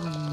Mm.